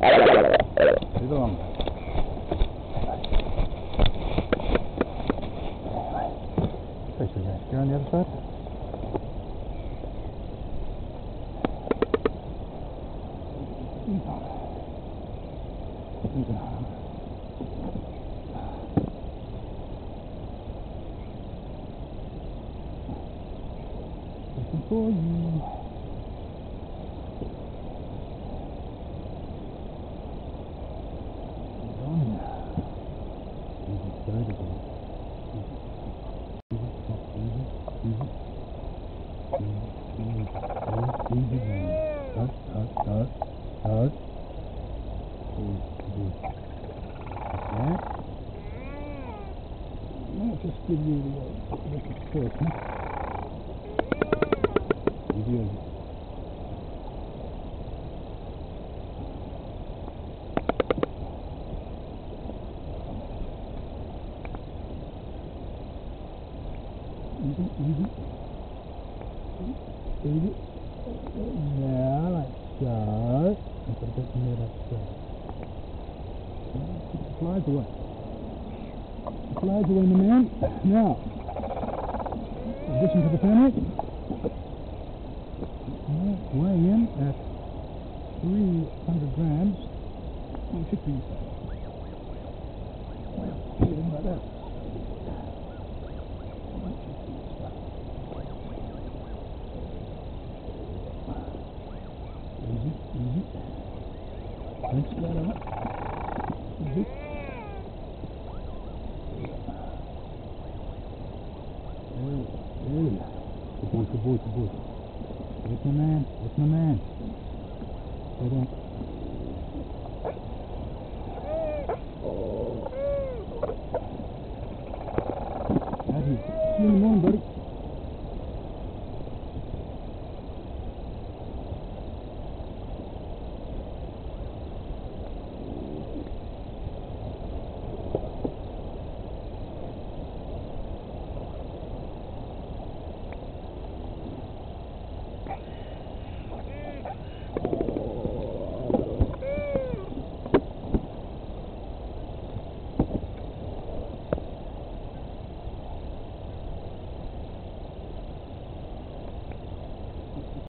You're on the other side? For you. Tak tak tak tak. Evet. Nefes geliyor. Nefes olsun. Gidiyor. Eğilip, eğilip, eğilip. Yeah, like that. And put a bit like that. Keep the flies away. The flies away, my man. Now, addition to the family. Weighing in at 300 grams. Oh, it should be. In like that. Đấy, chị đó đó. Đấy. Ой, больше, больше, больше. Вот момент, вот момент. Пойдем. Смотри, лимон, да?